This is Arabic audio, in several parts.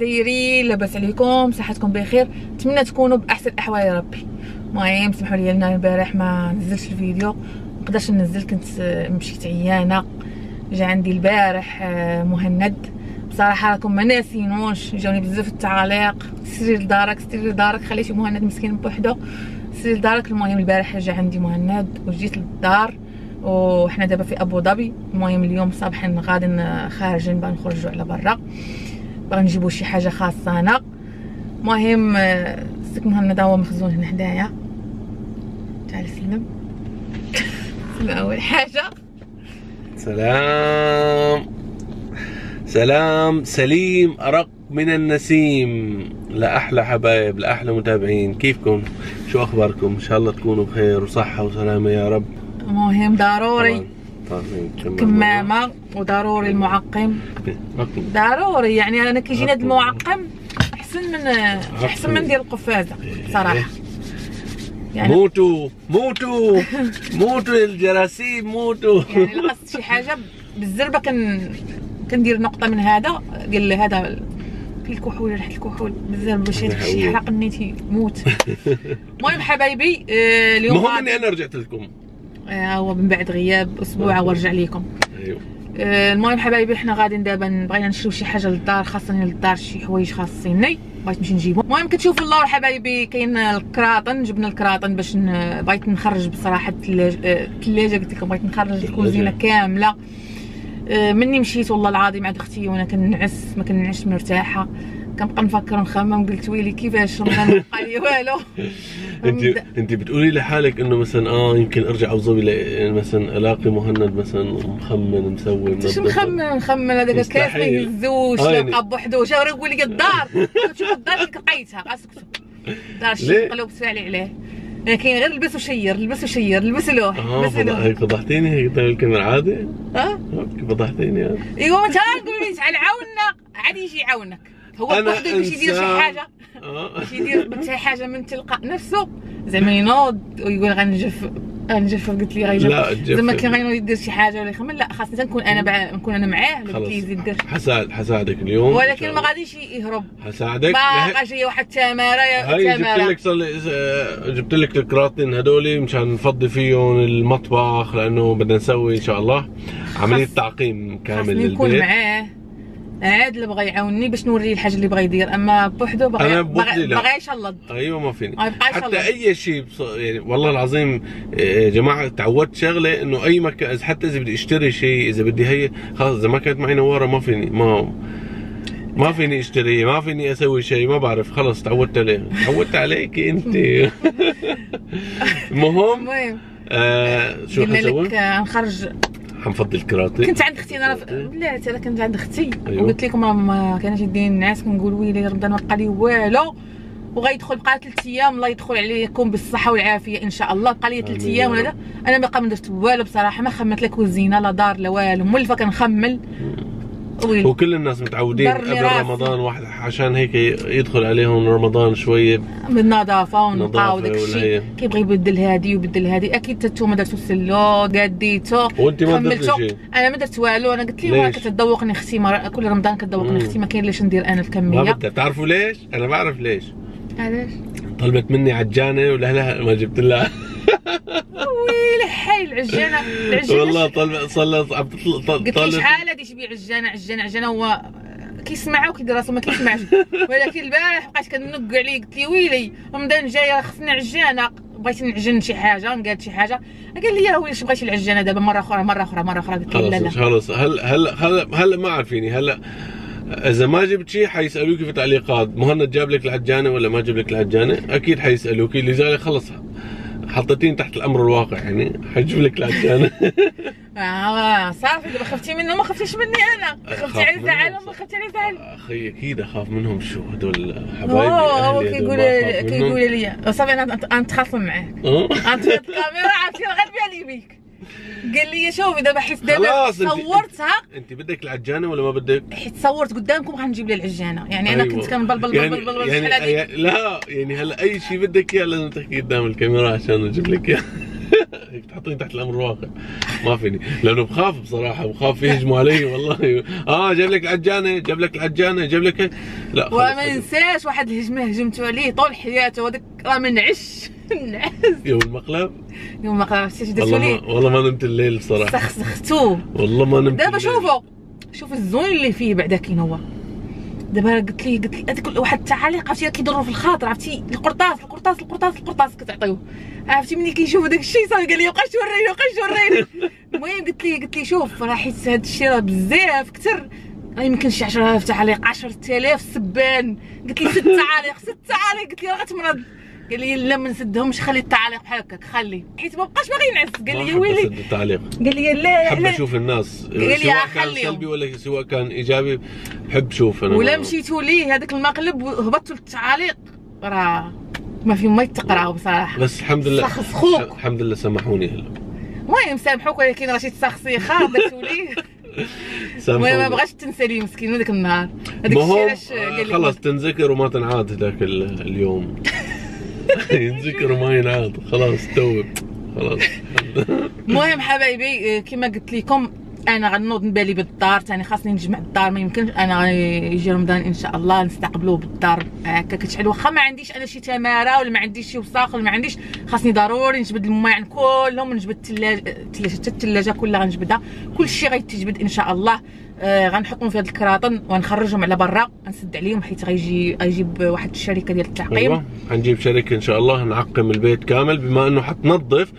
دايرين لاباس عليكم صحتكم بخير. نتمنى تكونوا بأحسن الاحوال يا ربي. المهم سمحوا لي لنا البارح ما نزلتش الفيديو. مقدرش ننزل كنت مشيت عيانة. جا عندي البارح آه، مهند. بصراحة راكم ما ناسينوش. جاوني بزاف التعاليق. سيري لدارك سيري لدارك. خليتي مهند مسكين بوحدو. سيري لدارك. المهم البارح جا عندي مهند وجيت للدار. وحنا دابا في أبو ظبي. المهم اليوم صباحا غادي خارجين باغي نخرجوا على برا. باغي نجيبو شي حاجة خاصنا المهم سيك مهند هو مخزون هنا حدايا. تعال سلم. سلم أول حاجة. سلام. سلام. سليم أرق من النسيم. لأحلى حبايب لأحلى متابعين. كيفكم؟ شو أخباركم؟ إن شاء الله تكونوا بخير وصحة وسلامة يا رب. مهم ضروري. طبعاً. كمامة وضروري المعقم. ضروري يعني أنا كيجيني هذا المعقم أحسن من أحسن من ديال القفازة صراحة. يعني موتوا موتوا موتوا الجراثيم موتوا. يعني لقصت شي حاجة بالزربة كن كندير نقطة من هذا ديال هذا في الكحول ريحة الكحول بالزربه باش شي حرق النيتي موت. المهم حبايبي آه، اليوم المهم إني أنا رجعت لكم. هو من بعد غياب أسبوع ورجع ليكم. أيوه. آه، المهم حبايبي حنا غادي دابا بغينا نشريو شي حاجة للدار خاصني للدار شي حوايج خاصيني بغيت نمشي نجيبهم المهم كتشوفوا اللور حبايبي كاين الكراطن جبنا الكراطن باش ن... بغيت نخرج بصراحة الثلاجة آه، الثلاجة قلت لكم بغيت نخرج الكوزينة كاملة. آه، مني مشيت والله العظيم عند أختي وأنا كنعس ما كنعسش مرتاحة. كنبقى نفكر ونخمم قلت ويلي كيفاش رمضان ما بقى لي والو انت. أنت بتقولي لحالك إنه مثلا آه يمكن أرجع ابو ظبي لا- مثلا الاقي مهند مثلا مخمن مسوي شو منظف. مخمم مخمم هذاك الكاس ما. يهزوش لا بقى بوحدو جا يقول لي الدار شوف الدار لقيتها اسكتوا الدار شي؟ قلوب سالي عليه كاين غير لبس وشير لبس وشير لبس لوح آه لبس لوح هيك فضحتيني هيك الكاميرا عادي آه فضحتيني. ايوا انت نقول لي تعال عاوننا عاد يجي يعاونك هو أنا بوحدو باش يدير شي. حاجة. باش يدير شي حاجة من تلقاء نفسه. زعما ينوض ويقول غنجف غنجف قلت لي غيجف. زعما كي غينوض يدير شي حاجة ولا يخمم لا خاصني نكون أنا بع... نكون أنا معاه قلت لي يزيد دير حساعد حساعدك اليوم ولكن ما. غاديش يهرب. حساعدك باقا جاية واحد التمارة يا هاي جبت لك آه، جبت لك الكراتين هدول مشان نفضي فيهم المطبخ لأنه بدنا نسوي إن شاء الله عملية تعقيم كامل خاصني نكون للبيت. معاه. عاد اللي بغى يعاوني باش نوريه الحاجة اللي بغى يدير أما بوحدو بغى بغى يشلط. أيوه ما فيني. حتى. أي شيء بص... يعني والله العظيم آه، يا جماعة تعودت شغلة إنه أي مكان حتى إذا بدي أشتري شيء إذا بدي هي خلاص إذا ما كانت معي نواره ما فيني ما ما فيني أشتري ما فيني أسوي شيء ما بعرف. خلص تعودت عليه. تعودت عليك أنت. المهم المهم. آه شو حنسوي؟ آه، نخرج حنفضي الكراتين كنت عند أختي أنا. لا أنا كنت عند أختي. أيوة. وقلت لكم ما كانش يديني الناس كنقول ويلي رمضان ما بقى لي والو. وغيدخل بقى ثلاث أيام الله يدخل عليكم بالصحة والعافية إن شاء الله. بقى لي ثلاث أيام يا ولا. أنا باقا ما درت والو بصراحة ما خممت لا كوزينه لا دار لا والو. مولفة كنخمل. ويلي وكل الناس متعودين قبل راسي. رمضان واحد عشان هيك يدخل عليهم رمضان شوية بالنظافه ونقاو نظافة داك الشيء. كيبغي يبدل هادي ويبدل هادي؟ أكيد نتوما درتو السلو قديتو. وانت ما درتي أنا ما درت والو. أنا قلت لهم؟ كتذوقني أختي. كل رمضان كتذوقني. أختي ما كاين ليش ندير أنا ما الكميه بدها تعرفوا ليش؟ أنا بعرف ليش. علاش طلبت مني عجانة ولا لا ما جبت لها. ويلي حي العجانة العجانة والله طلب صلى عم تطل- طل- قلت لي طلب. شحال هادي تبيع عجانة عجانة عجانة هو كيسمع وكيدير راسو ما كيسمعش. ولكن البارح بقيت كنق عليه قلت لي ويلي رمضان جاي راه خصنا عجانة. بغيت نعجن شي حاجة نقاد شي حاجة. قال لي يا ويلي اش بغيتي العجانة دابا؟ مرة أخرى مرة أخرى مرة أخرى. قلت له لا لا. خلص هلا هلا هلا هلا ما عارفيني. هلا إذا ما جبت شيء حيسالوك في التعليقات مهند جاب لك العجانة ولا ما جاب لك العجانة؟ أكيد حيسالوك لذلك خلص حطيتين تحت الامر الواقع يعني حجيب لك العجانه آه صافي دابا خفتي منه ما خفتيش مني أنا خفتي على زعلهم ما. خفتي على زعل أخي أكيد اخاف منهم شو هدول حبايبي هو كيقول. كيقول لي صافي أنا أنا نتخاصم معاه أه؟ انت في الكاميرا عرفتي غير بالي بيك قال لي شوفي دابا حيت دابا صورتها انت بدك العجانة ولا ما بدك؟ حيت صورت قدامكم غنجيب لي العجانة يعني أنا أيوة. كنت كنبلبل يعني بلبل بلبل يعني شحال هذيك لا يعني هلا أي شيء بدك إياه لازم تحكي قدام الكاميرا عشان أجيب لك إياه هيك تحطيني تحت الأمر الواقع. ما فيني. لأنه بخاف بصراحة بخاف يهجموا علي والله. آه جاب لك العجانة جاب لك العجانة جاب لك لا وما ننساش واحد الهجمة هجمتوا عليه طول حياته. هذاك راه منعش نعس يوم المقلب؟ يوم ما عرفتيش درتوا والله ليه ما والله ما نمت الليل بصراحة. سخسختوه والله ما نمت دابا. شوفوا شوف الزوين اللي فيه بعدا كاين هو دابا قلت لي قلت لي هذيك واحد التعاليق عرفتي؟ كيضروا في الخاطر عرفتي؟ القرطاس القرطاس القرطاس القرطاس كتعطيوه. عرفتي ملي كيشوف داك الشيء صافي قال لي بقاش توريني بقاش توريني المهم قلت لي قلت لي شوف راه حيت هذا الشيء راه بزاف كثر راه يمكن شي 10000 تعليق 10000 سبان. قلت لي ست تعاليق ست تعاليق قلت لي راه غتمرض. قال لي لا ما نسدهمش خلي التعاليق بحال هكاك خلي. حيت ما بقاش باغي ينعس. قال لي ويلي؟ التعليق. قال لي لا بحب لا أشوف الناس قال لي كان خليهم. سلبي ولا سواء كان إيجابي بحب أشوف أنا. ولا مشيتوا ليه؟ هذاك المقلب وهبطتوا للتعاليق راه ما فيهم ما يتقراو بصراحة. بس الحمد لله سخس خوك. الحمد لله سامحوني. هلا المهم سامحوك ولكن راه شي تسخسيخه درتوا ليه المهم ما سامحوني. بغاش تنسى لي مسكين هذاك النهار. هذاك الشيء علاش قال لي خلص تنذكر وما تنعاد ذاك ال- اليوم. ينذكر وما ينعاد. خلاص توب خلاص. المهم حبايبي آه، كما قلت لكم أنا غنوض نبالي بالدار. ثاني خاصني نجمع الدار ما يمكنش. أنا يجي رمضان إن شاء الله نستقبلوه بالدار. هكا كتشعل واخا ما عنديش أنا شي تمارة ولا ما عنديش شي وساخ ولا ما عنديش. خاصني ضروري نجبد الماعن كلهم نجبد الثلاجه حتى الثلاجه كلها غنجبدها. كل شيء غيتجبد إن شاء الله. آه غنحطهم في هذا الكراطن ونخرجهم على برا نسد عليهم حيت غيجي غيجيب واحد الشركة ديال التعقيم أيوه حنجيب شركة إن شاء الله نعقم البيت كامل بما أنه حتنظف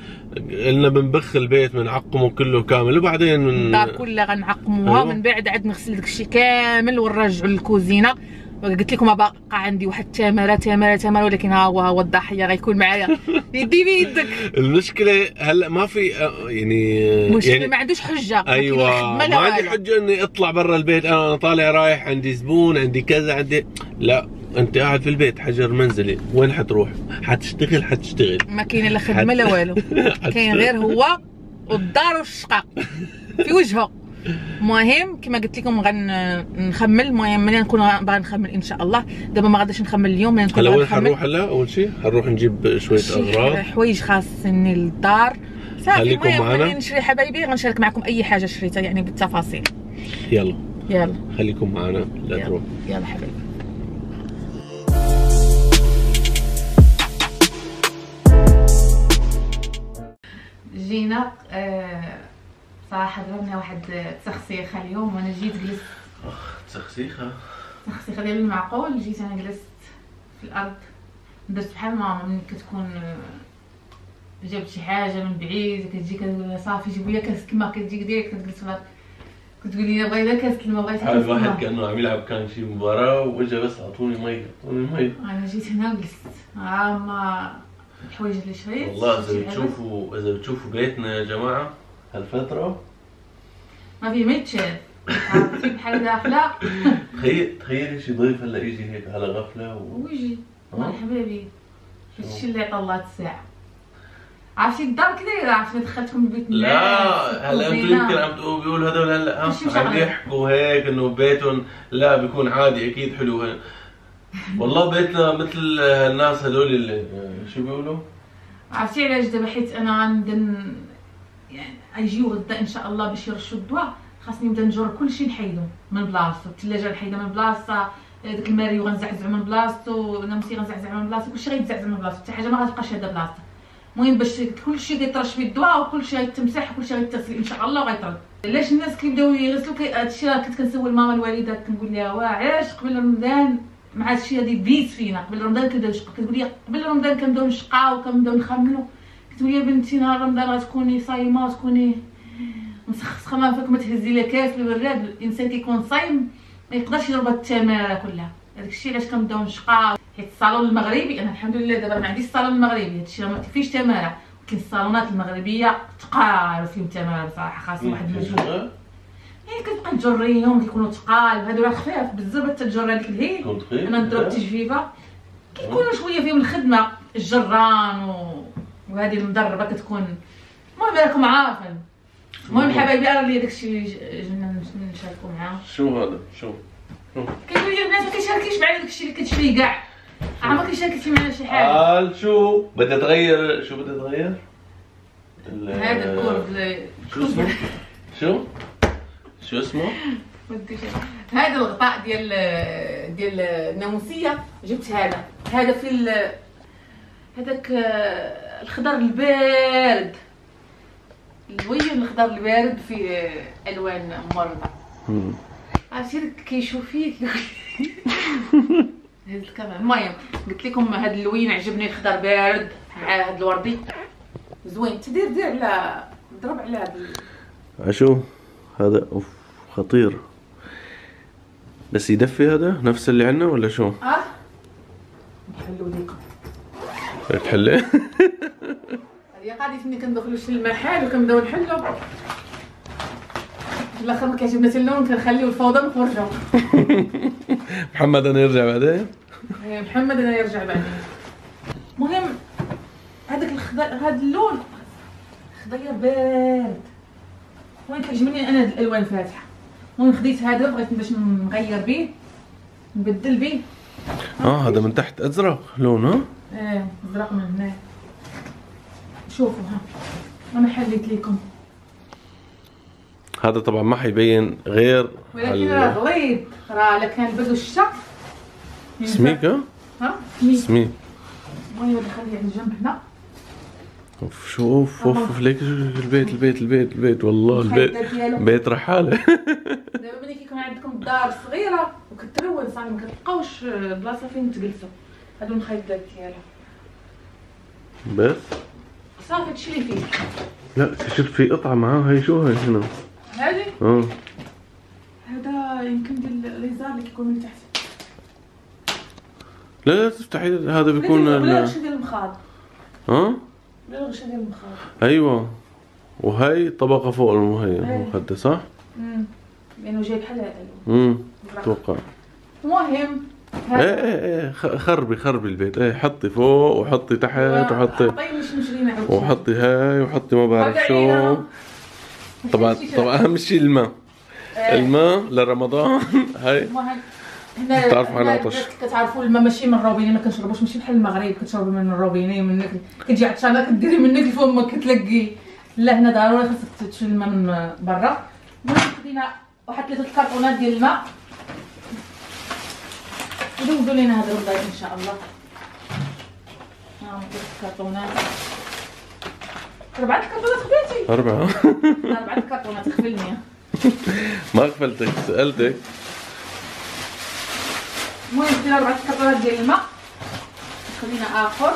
قلنا بنبخ البيت بنعقمه كله كامل وبعدين الدار كلها غنعقموها أيوة. من بعد عاد نغسل داك الشيء كامل ونرجعو للكوزينة قلت لكم باقا عندي واحد التماره تماره تماره ولكن ها هو هو الضحية غيكون معايا. يدي بيدك المشكلة هلا ما في آه، يعني مشكلة يعني ما عندوش حجة. أيوه ما عندي. حجة إني أطلع برا البيت. أنا أنا طالع رايح عندي زبون عندي كذا عندي لا أنت قاعد في البيت حجر منزلي. وين حتروح؟ حتشتغل حتشتغل. ما كاين لا خدمة لا والو. كاين غير هو والدار والشقه في وجهه. المهم كما قلت لكم غنخمل المهم ملي نكون باغي نخمل إن شاء الله. دابا ما غاديش نخمل اليوم ملي نكون هلا باغي وين نخمل. حنروح هلا؟ أول شيء حنروح نجيب شوية اغراض حوايج خاصني للدار. صافي خليكم المهم نشري حبايبي غنشارك معكم أي حاجة شريتها يعني بالتفاصيل. يلا. يلا. خليكم معنا. لا تروح. يلا حبايبي. جينا آه، صراحة ضربنا واحد التسخسيخه اليوم وأنا جيت جلست. أخ تسخسيخة؟ تسخسيخة ديال المعقول جيت أنا جلست في الأرض. درت بحال ماما ملي كتكون آه، جابت شي حاجة من بعيد كتجي كتقول صافي جيبوا لي كاس كما كتجي direct كتجلس في الأرض. كتقول لي بغيت كاس الماء بغيت الواحد الماء كانه عم يلعب كان شي مباراة واجا بس اعطوني مي اعطوني مي. أنا جيت هنا وجلست ها ما الحوايج اللي شريت والله إذا. بتشوفوا إذا بتشوفوا بيتنا يا جماعة هالفتره ما في يتشاف عرفتي بحال داخله تخيل تخيلي شي ضيف هلا يجي هيك على غفلة و... ويجي. مرحبا بك هادشي اللي عطا الله الساعة عرفتي الدار كي دايره عرفتي دخلتكم البيت لا هلا أنتم يمكن عم تقولوا بيقولوا هذول هلا عم عارف. يحكوا هيك إنه بيتهم لا بيكون عادي أكيد حلو هيك والله بيتنا مثل الناس هذول اللي شو بيقولوا؟ عرفتي علاش دابا حيت أنا غنبدا ن- يعني يجيو غدا إن شاء الله باش يرشوا الدواء. خاصني نبدأ نجر كلشي نحيدو من بلاصتو. الثلاجه نحيدها من بلاصتها داك الماريو غنزعزع من بلاصتو نمسي غنزعزع من بلاصتو كلشي غيتزعزع من بلاصتو. حتى حاجة ما غتبقاش هاده بلاصتها. المهم باش كلشي كيطرش فيه الدواء وكلشي غيتمسح وكلشي غيتغسل إن شاء الله وغيطرد علاش الناس كيبداو يغسلوا؟ كي هادشي راه كنت كنسول ماما الوالدة كنقول لها واه علاش قبل رمضان مع هادشي هادي بيت فينا. قبل رمضان كنبداو نشقى. كتقول لي قبل رمضان كنبداو نشقاو وكنبداو نخملوا لي بنتي نهار رمضان غتكوني صايمة وتكوني مسخسخة ما فيك ما تهزي لها كاس بالبراد الإنسان كيكون صايم ما يقدرش يضرب التمارة كلها. هذاك الشيء علاش كنبداو نشقى. حيت الصالون المغربي أنا الحمد لله دابا ما عنديش الصالون المغربي. هذا الشيء ما فيش تمارة. ولكن الصالونات المغربية تقال فيهم تمارة بصراحة خاصهم واحد المجهود. يعني كتبقى تجريهم كيكونوا تقال. هادو راه خفاف بزاف حتى تجر هذيك الهيل. أنا نضرب تجفيفه كيكونوا شوية فيهم الخدمة الجران و... وهذه المدربة كتكون المهم راكم عارفين المهم حبايبي راه اللي داكشي اللي ج- جينا نشاركوا معاه شو هذا؟ شو؟ كيقول لي البنات ما كيشاركيش معايا داكشي اللي كتشري كاع عا ما كيشاركش معايا شي حاجة قال شو؟ بدها تغير شو بدها تغير؟ هذا الكورد شو اسمه؟ شو؟ شو اسمه؟ هذا الغطاء ديال ديال الناموسية جبت هذا هذا في ال- هذاك آه، الخضر البارد. الوين الخضر البارد في ألوان مرضى. عرفتي كيشوف فيك؟ هاد الكاميرا. المهم قلت لكم هاد اللوين عجبني الخضر بارد مع هاد الوردي. زوين. تدير دير على ضرب على هاد اشو هذا أوف خطير. بس يدفي هذا؟ نفس اللي عندنا ولا شو؟ آه. نحلو ليكم. تحلي؟ هذه قاعدة ملي كندخلو شي المحل وكنبداو نحلو في الآخر ما كيعجبنا اللون كنخليو الفوضى ونخرجو محمد أنا يرجع بعدين؟ إيه، محمد أنا يرجع بعدين المهم هذاك الخضر هذا اللون خضير بارد وين كيعجبني أنا هاد الألوان فاتحة المهم خديت هذا بغيت باش نغير به نبدل به آه هذا من تحت أزرق لون ها؟ إيه ازرق من هنا شوفوا ها. أنا حليت لكم هذا طبعا ما حيبين غير ولكن راه غليظ. راه لا كان بدو الشتا سميك ها؟ ها سميك. سميك. المهم خليه على جنب هنا. أوف شوف أوف أوف ليك البيت البيت البيت البيت. والله البيت. بيت رحاله دابا ملي كيكون عندكم دار صغيرة وكترول صافي ما كتلقاوش بلاصة فين تجلسوا. هادو المخيطات ديالها بس صافي تشري فيه. لا شفت في قطعه معاه هي شو هي هنا هادي؟ آه هذا يمكن ديال الليزار اللي كيكون من تحت. لا لا تفتحي هذا بيكون ال- الغشا ديال المخاض ها؟ ولا الغشا ديال المخاض أيوه. وهي طبقة فوق المهيئ إيه. المخده صح؟ امم لأنه جاي بحال هذا. امم أتوقع المهم إيه إيه إيه. خربي خربي البيت. إيه حطي فوق وحطي تحت وحطي. وحطي هاي وحطي ما بعرف شو. طبعا طبعا اهم شيء. الماء. إيه. الماء لرمضان. هاي. هنا تعرفوا على هنا عطش. كتعرفوا الماء ماشي من الروبيني ما كنشربوش ماشي بحال المغرب كتشربي من الروبيني منك كتجي عطشانه كديري منك لفمك كتلقي. لا هنا ضروري خاصك تشري الماء من برا. المهم خدينا واحد ثلاثة الكرتونات ديال الماء. ودوزوا لينا هذا الرباط إن شاء الله. ها ثلاث الكرتونات أربعة الكرتونات خبيتي أربعة. أربعة الكرتونات خفلني ما غفلتك سألتك. المهم دير أربعة الكرتونات ديال الماء. خلينا آخر.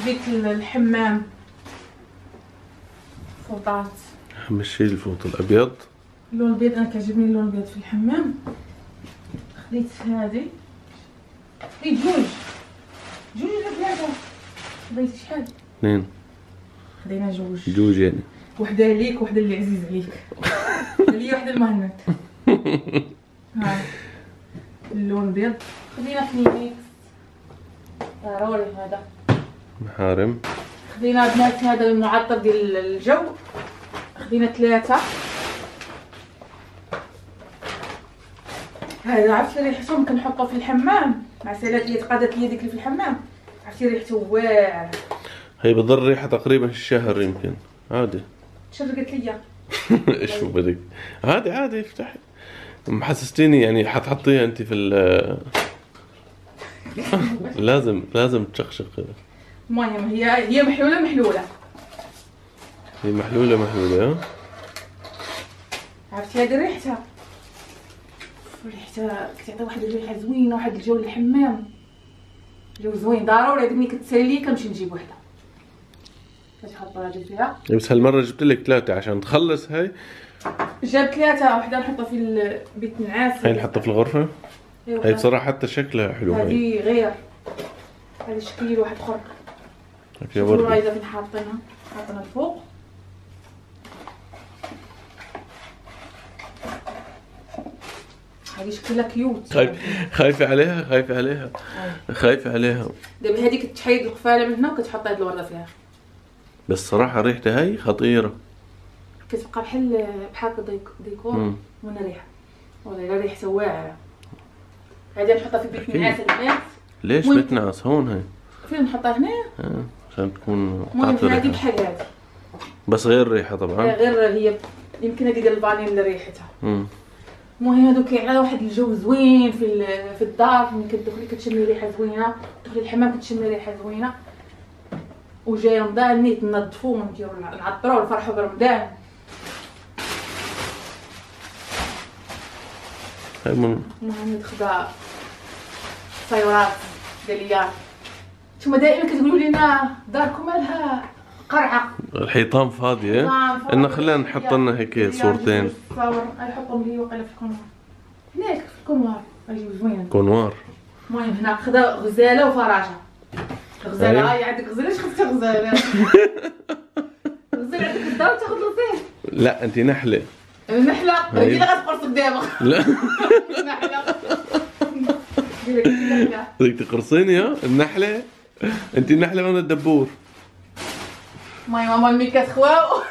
خديت الحمام. فوطات. أهم شيء الفوط الأبيض. اللون الابيض أنا كيعجبني اللون الابيض في الحمام. خديت هذه. خديت جوج. جوج ولا ثلاثة؟ خديتي شحال؟ اثنين. خدينا جوج. جوج يعني. وحدة ليك وحدة اللي عزيز عليك لي وحدة المهند ها. اللون الابيض خدينا كلينكس ضروري هذا. محارم. خدينا بنات هذا المعطر ديال الجو. خدينا ثلاثة. هذا عرفتي ريحتهم كنحطو في الحمام؟ مع سلات لي تقادت لي ديك اللي في الحمام. عرفتي ريحته واعرة هي بتضل ريحة تقريبا الشهر يمكن. عادي. شرقت ليا إيش شو بدك؟ عادي عادي افتحي. محسستيني يعني حتحطيها أنت في ال لازم لازم تشخشق المهم هي هي محلولة محلولة. هي محلولة ها؟ عرفتي هذه ريحتها؟ ريحتها كتعطي واحد الريحة زوينة واحد الجو للحمام جو زوين. ضروري هذيك ملي كتسالي كنمشي نجيب وحدة. كتحط راجل فيها. بس هالمرة جبت لك ثلاثة عشان تخلص هاي. جاب ثلاثة وحدة نحطها في ال- بيت النعاس. هاي نحطها في الغرفة؟ إيه، هاي بصراحة حتى شكلها حلو هذه غير. هذه شكل واحد آخر. شوفوا وردي رايدة فين حاطينها حاطينها الفوق هذه شكلها كيوت. خايف خايفة عليها خايفة عليها. خايفة عليها. دابا هذيك كتحيد القفالة من هنا وكتحط هاد الورده فيها. بس صراحة ريحتها هاي خطيرة. كتبقى بحال بحال ديكور. من ريحه والله لا ريحتها واعره هذه نحطها في بيت. النعاس البنات ليش؟ بيت ناس؟ هون هاي. فين نحطها هنا؟ آه، عشان تكون تعطي هذه. بحال هذه. بس غير ريحة طبعا. غير هي يمكن هذه ديال الفانيل اللي ريحتها. المهم هادو كيعطيو واحد الجو زوين في في الدار ملي كتدخلي كتشمي ريحة زوينة تدخلي الحمام كتشمي ريحة زوينة. وجاي رمضان نيت نظفو ونديرو نعطرو ونفرحو برمضان. من المهم تخدا صيورات دياليا نتوما دائما كتقولوا لنا داركم مالها. قرعة. الحيطان فاضية؟ نعم، فاضي. إن خلينا نحط لنا هيك صورتين. نحطهم لي وقيلا في الكونوار. هناك في الكونوار. غيجيو زوينين كونوار. المهم هنا خدا غزاله وفراشه غزالة أيوة. هاي عندك غزالة؟ اش خدتي غزالة؟ غزالة عندك الدار وتاخذ الغزال لا أنت نحلة. النحله هي أيوة. اللي غتقرصك دابا. لا. النحله كده. بدك تقرصيني يا النحلة؟ أنت النحلة وأنا الدبور؟ ماما الميكات خواو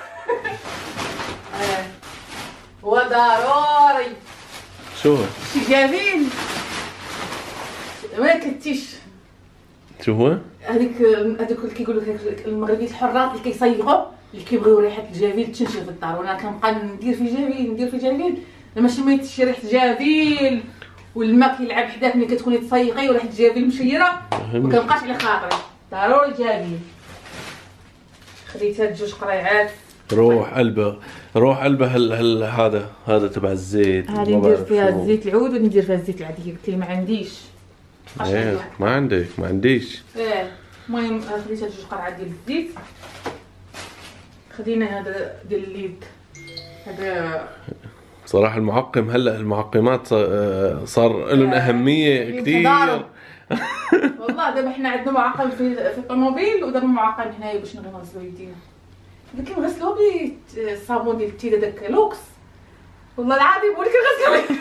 آه. وضروري شو؟ هو؟ شي جميل ما كنتيش؟ شو هو؟ هذيك هذوك اللي كيقولوا لك المغربيين الحرات اللي كيصيقوا اللي كيبغيو ريحة الجافيل تنشر في الدار. وأنا كنبقى ندير في جافيل ندير في جافيل لما شميت شي ريحة جافيل والماء كيلعب حداك ملي كتكوني تصيقي وريحة الجافيل مشيرة. ما كنبقاش على خاطري. ضروري جافيل خديت هاد جوج قريعات. روح قلبه روح قلبه هل, هل هذا هذا تبع الزيت. هذه ندير فيها. الزيت العود وندير فيها الزيت العادي قلت لي ما عنديش. إيه. ما عندك ما عنديش. إيه. المهم خديت هاد جوج قرعات ديال الزيت. خدينا هذا ديال الليد. هذا صراحة المعقم هلا المعقمات صار- صار لهم آه، أهمية في كثير. والله دابا حنا عندنا معقم في في الطوموبيل ودابا معقم هنايا باش نغسلو يدينا اللي كنغسلو بالصابون ديال التيدا داك لوكس. والله العظيم ولي كنغسلو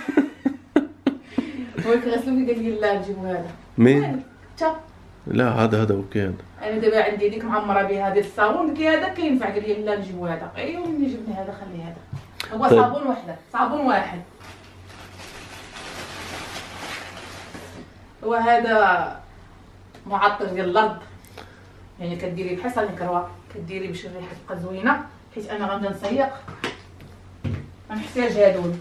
ولي كنغسلو بيه قال لي لا نجيبو هذا. مين؟ تا. لا هذا هذا okay هذا أنا دابا عندي ديك معمرة بها هذا الصابون قلت لي هذا كينفع؟ قال لي لا نجيبو هذا. ايوا ملي جبنا هذا خلي هذا. هو طيب. صابون وحده صابون واحد. وهذا معطر ديال الأرض يعني كديري بحال الكروه كديري باش الريحة تبقى زوينة حيت أنا غنبدا نسيق. غنحتاج هادون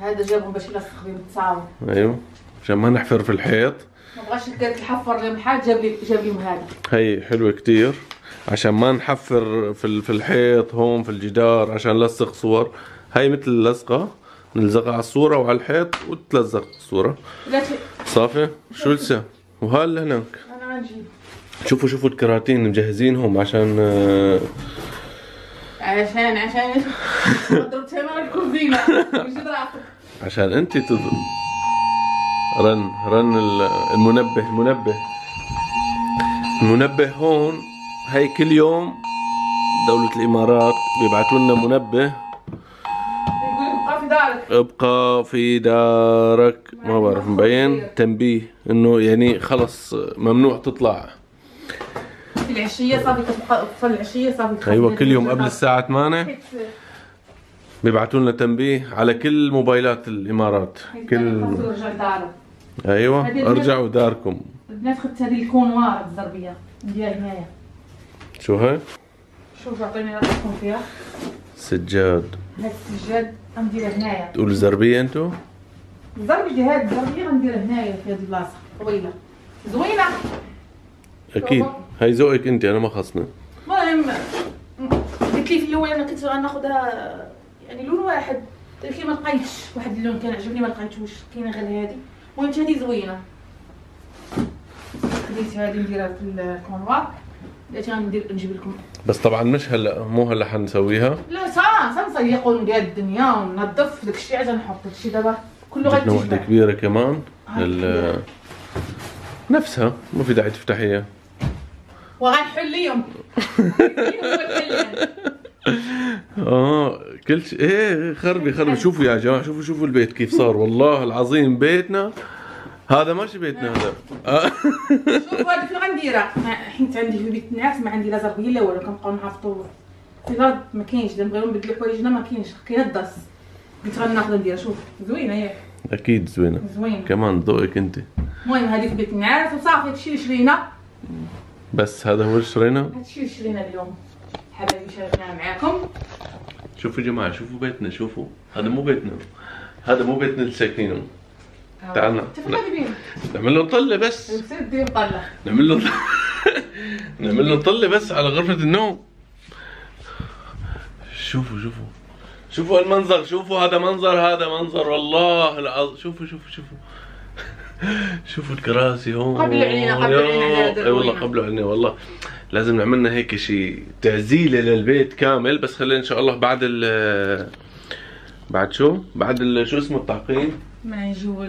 هذا جابهم باش يلصق بهم التصاور أيوه. عشان ما نحفر في الحيط. ما بغاش الحفر اللي بحال جاب لي جاب لهم هذا. هي حلوة كتير. عشان ما نحفر في في الحيط هون في الجدار عشان نلصق صور. هي مثل اللصقة. نلزقها على الصورة وعلى الحيط وتلزق شيء صافي؟ شو لسه؟ وها اللي هناك. أنا شوفوا شوفوا الكراتين مجهزينهم عشان آه، عشان عشان ضربت راسك عشان انت تض... رن رن ال- المنبه المنبه. المنبه هون هي كل يوم دولة الإمارات بيبعتوا لنا منبه. ابقى في دارك. ما بعرف مبين؟ تنبيه إنه يعني خلص ممنوع تطلع. في العشية صافي كتبقى في العشية صافي أيوه كل يوم قبل الساعة 8 حيت بيبعتوا لنا تنبيه على كل موبايلات الإمارات. كل أيوه أرجعوا داركم. البنات خدت هذه الكونوار الزربية. نديرها هنايا. شو هاي؟ شوف عطيني رأيكم فيها؟ سجاد. السجاد غنديرها هنايا. تقول زربية أنتو؟ الزربيه هاد الزربيه غنديرها هنايا في هاد البلاصة. طويله زوينة. أكيد. هاي ذوقك انت أنا ما خصني المهم قلت لي في الأول أنا كنت غناخذها يعني لون واحد. لي ما لقيتش واحد اللون كان عجبني ما لقيتوش. كاينة غير هذه المهم هذه زوينة. خديت هذه نديرها في الكونوار غندير نجيب لكم؟ بس طبعا مش هلا مو هلا حنسويها. لا سا سنصيق وندير الدنيا وننظف داك الشيء عاد نحط داك الشيء دابا كله جبنا وحدة غيتجمع كبيرة كمان. كبيرة. نفسها. ما في داعي تفتحيها وغنحل ليهم آه كل شيء إيه خربي خربي. شوفوا يا جماعة شوفوا شوفوا البيت كيف صار. والله العظيم بيتنا هذا ماشي بيتنا هذا. شوف هذيك اللي غنديرها حيت عندي في بيت النعاس ما عندي لا زربيه لا والو كنبقاو نهبطوا في الأرض ما كاينش دابا نبغيو نبدلو حوايجنا ما كاينش. كاين الداس قلت غناخذ نديرها شوف زوينة ياك. أكيد زوينة. زوين كمان ذوقك أنت. المهم في بيت النعاس وصافي هادشي اللي شرينا. بس هذا هو اللي شرينا؟ هادشي اللي شرينا اليوم. حبايبي شاركناه معاكم. شوفوا يا جماعة شوفوا بيتنا شوفوا. هذا مو بيتنا. هذا مو بيتنا اللي ساكنينه. بينا؟ نعمل له طله بس. نعمل له نعمل له طله بس على غرفة النوم. شوفوا شوفوا. شوفوا المنظر شوفوا هذا منظر هذا منظر. والله العظيم شوفوا شوفوا شوفوا. شوفوا الكراسي. هون قبلوا علينا، قبلوا علينا اي والله الروينة. قبلوا علينا والله. لازم نعملنا هيك شيء تعزيلة للبيت كامل. بس خلينا إن شاء الله بعد ال بعد شو؟ بعد شو اسمه التعقيم؟ ما يجوا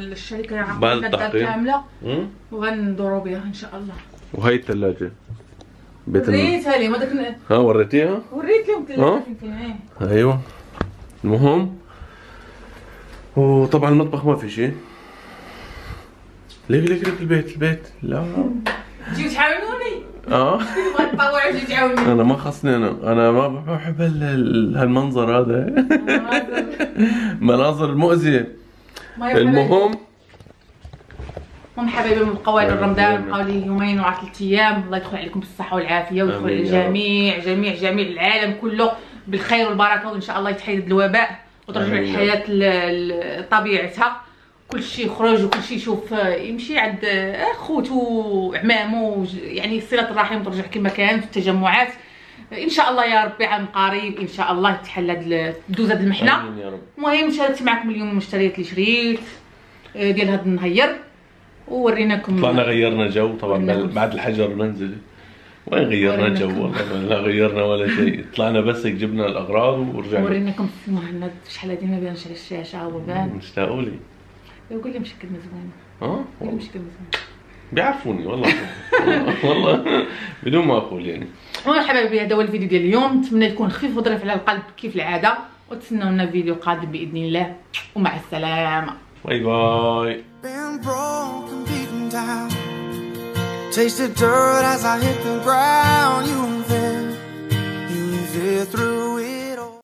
يعقموا التعقيم. كامله مم؟ وغندوروا بها إن شاء الله وهي الثلاجة بيت. وريتها لي ما داك ها وريتيها؟ وريت لهم فين كاين إيه أيوه المهم وطبعا المطبخ ما في شيء ليك ليك ليك البيت البيت لا تعاونوني آه. تعاونوني أنا ما خصني أنا. أنا ما بحب هال- هال- هالمنظر هذا. مناظر مؤذية. المهم هم حبايبي من قوائد. رمضان بقاو لي يومين وعا ثلاث أيام. الله يدخل عليكم بالصحة والعافية ويدخل رب. جميع جميع العالم كله بالخير والبركة وإن شاء الله يتحيد الوباء وترجع الحياة لطبيعتها كل شيء يخرج وكل شيء يشوف يمشي عند خوتو وعمامو وج- يعني صلة الرحم ترجع كما كان في التجمعات. إن شاء الله يا ربي عام قريب إن شاء الله تحل تدوز هاد المحنة. المهم شاركت معكم اليوم المشتريات اللي شريت آه، ديال هاد النهير ووريناكم طلعنا غيرنا جو طبعا. بعد- الحجر المنزلي. وين غيرنا جو. والله لا غيرنا ولا شيء. طلعنا بس جبنا الأغراض ورجعنا. وريناكم في مهند شحال هادي؟ ما بانش على الشاشة هو بان مشتاقوا لي يقول لي مشكل مزوين آه قول لي مشكل مزوين بيعرفوني والله. والله. بدون ما أقول يعني. المهم حبايبي هذا هو الفيديو ديال اليوم. نتمنى يكون خفيف وظريف على القلب كيف العادة. وتسناونا فيديو قادم بإذن الله. ومع السلامة. Bye bye. Down. Tasted dirt as I hit the ground. You were there, you were there through